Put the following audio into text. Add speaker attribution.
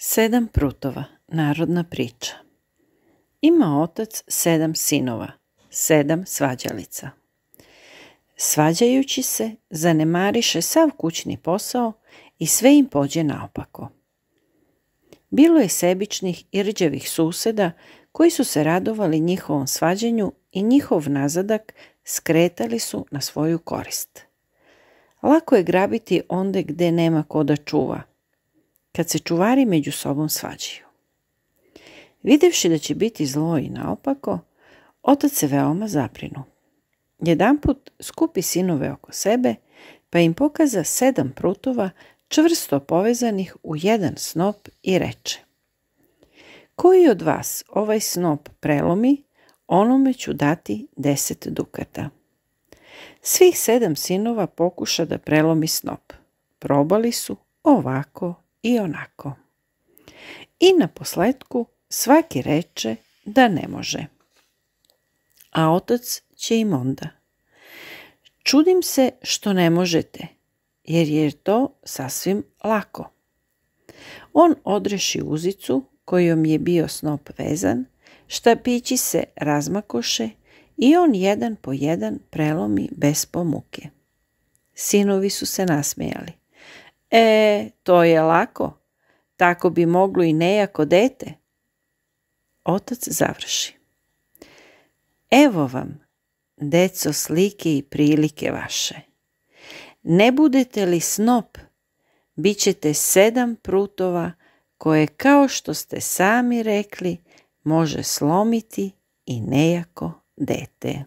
Speaker 1: Sedam prutova, narodna priča. Ima otac sedam sinova, sedam svađalica. Svađajući se, zanemariše sav kućni posao i sve im pođe naopako. Bilo je sebičnih i rđevih suseda koji su se radovali njihovom svađanju i njihov nazadak skretali su na svoju korist. Lako je grabiti onde gde nema ko da čuva, kad se čuvari među sobom svađaju. Videvši da će biti zlo i naopako, otac se veoma zabrinu. Jedanput skupi sinove oko sebe, pa im pokaza sedam prutova čvrsto povezanih u jedan snop i reče Koji od vas ovaj snop prelomi, onome ću dati deset dukata. Svih sedam sinova pokuša da prelomi snop. Probali su ovako i onako. I na posledku svaki reče da ne može. A otac će im onda. Čudim se što ne možete, jer je to sasvim lako. On odreši uzicu kojom je bio snop vezan, štapići se razmakoše i on jedan po jedan prelomi bez pomuke. Sinovi su se nasmejali. E, to je lako. Tako bi moglo i nejako dete. Otac završi. Evo vam, deco, slike i prilike vaše. Ne budete li snop, bit ćete sedam prutova koje, kao što ste sami rekli, može slomiti i nejako dete.